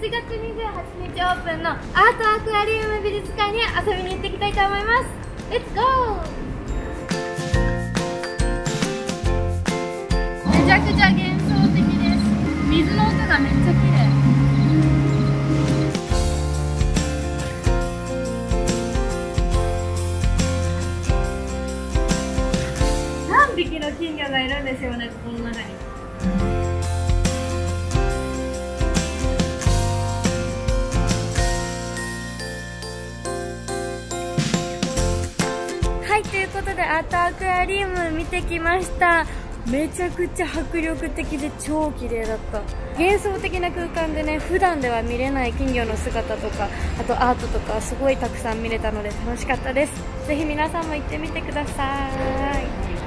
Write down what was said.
8月28日オープンのアートアクアリウム美術館に遊びに行ってきたいと思います。レッツゴーめちゃくちゃ幻想的です。水の音がめっちゃ綺麗。何匹の金魚がいるんですよねこの中に。はいということでアートアクアリウム見てきました。めちゃくちゃ迫力的で超綺麗だった。幻想的な空間でね普段では見れない金魚の姿とかあとアートとかすごいたくさん見れたので楽しかったです。ぜひ皆さんも行ってみてください。